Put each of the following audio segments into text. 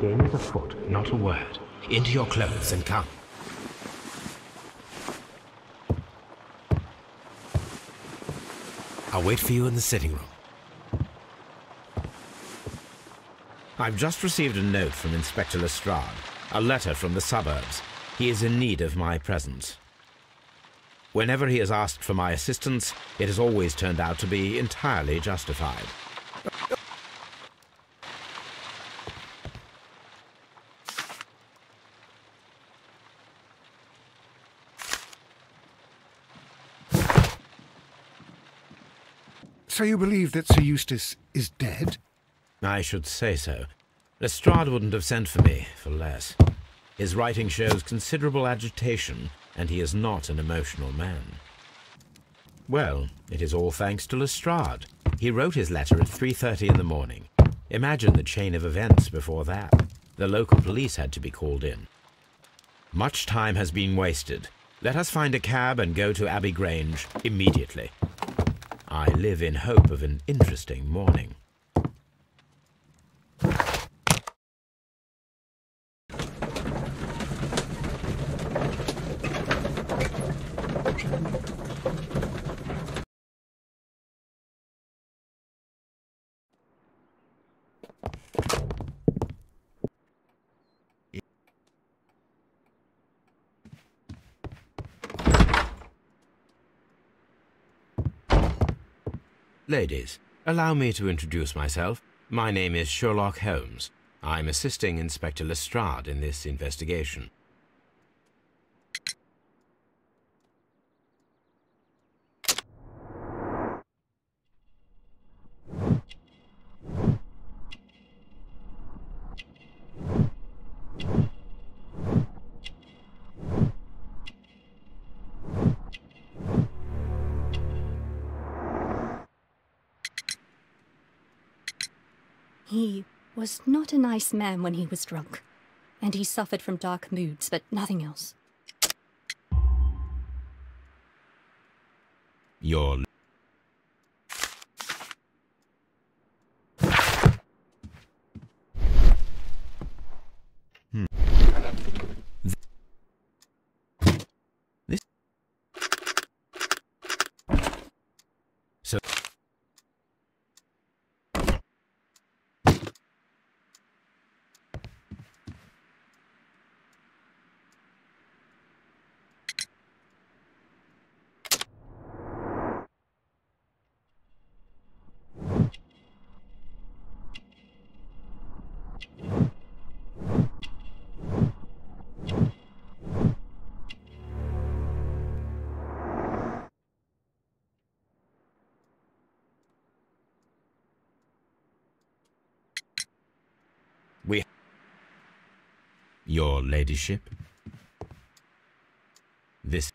game is afoot. Not a word. Into your clothes and come. I'll wait for you in the sitting room. I've just received a note from Inspector Lestrade. A letter from the suburbs. He is in need of my presence. Whenever he has asked for my assistance, it has always turned out to be entirely justified. So you believe that Sir Eustace is dead? I should say so. Lestrade wouldn't have sent for me for less. His writing shows considerable agitation, and he is not an emotional man. Well, it is all thanks to Lestrade. He wrote his letter at 3.30 in the morning. Imagine the chain of events before that. The local police had to be called in. Much time has been wasted. Let us find a cab and go to Abbey Grange immediately. I live in hope of an interesting morning. Ladies, allow me to introduce myself. My name is Sherlock Holmes. I'm assisting Inspector Lestrade in this investigation. He was not a nice man when he was drunk, and he suffered from dark moods, but nothing else. Your Your ladyship? This.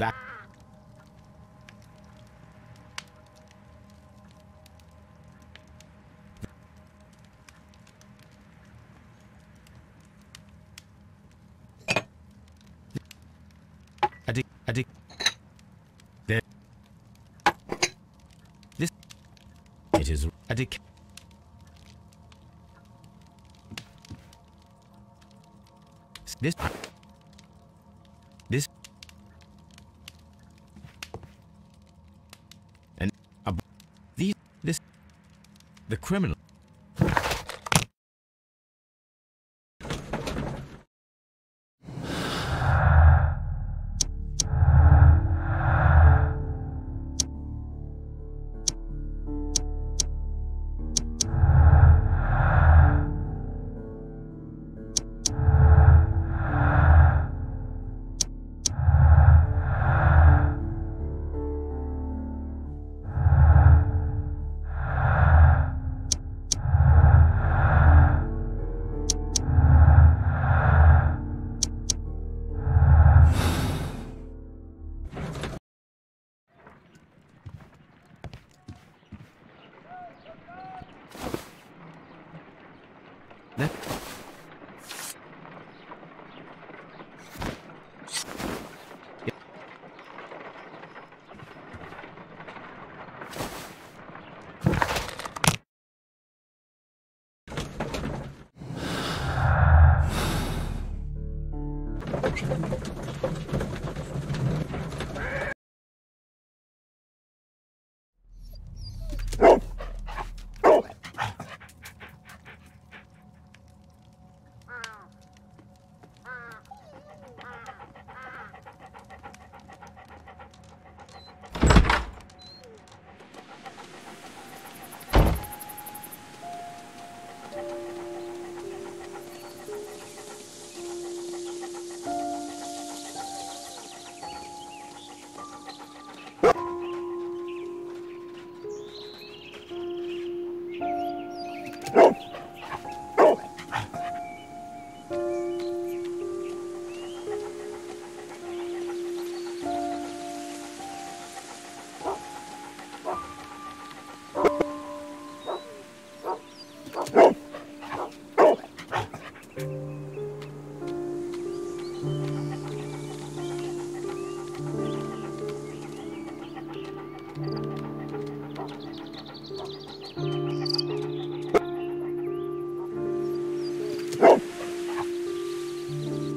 That. Addic. Addic. There. This. It is. Addic. This. This. criminal.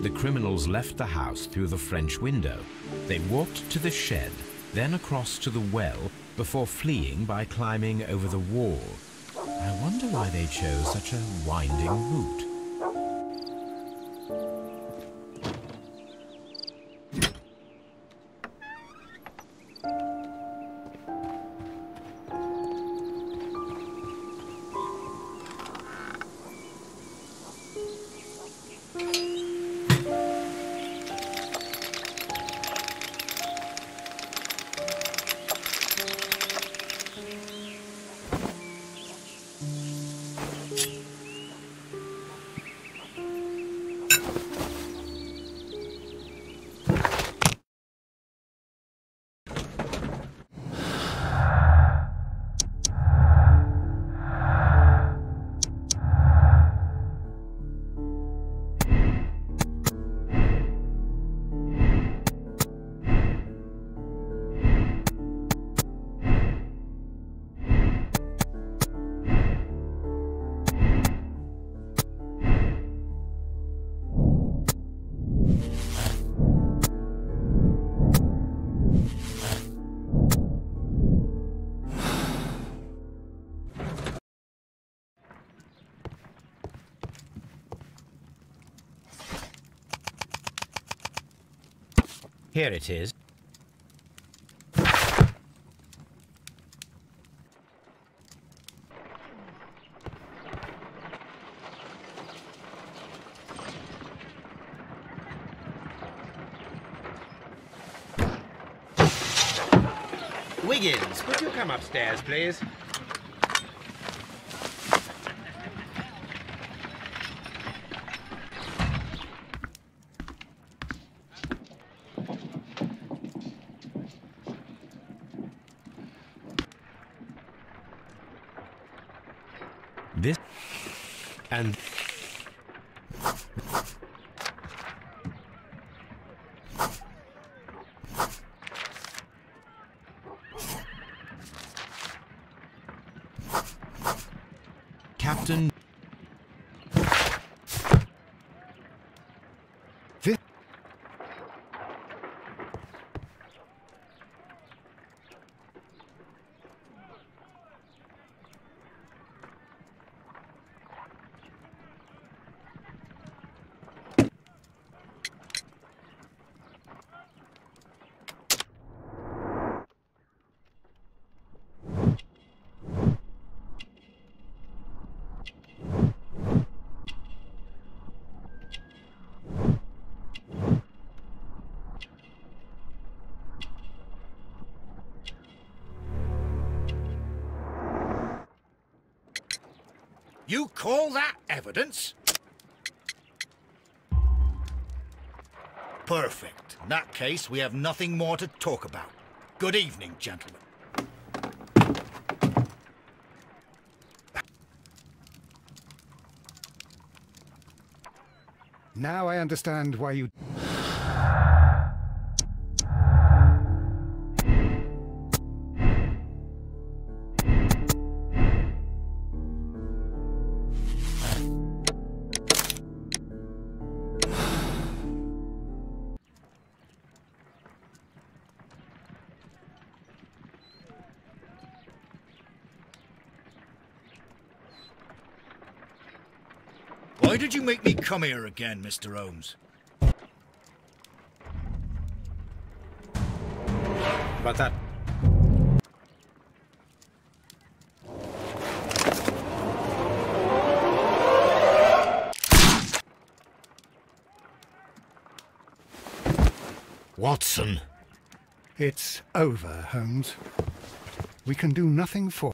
The criminals left the house through the French window. They walked to the shed, then across to the well, before fleeing by climbing over the wall. I wonder why they chose such a winding route. Here it is. Wiggins, could you come upstairs, please? This and Captain You call that evidence? Perfect. In that case, we have nothing more to talk about. Good evening, gentlemen. now I understand why you Why did you make me come here again, Mr. Holmes? About that. Watson. It's over, Holmes. We can do nothing for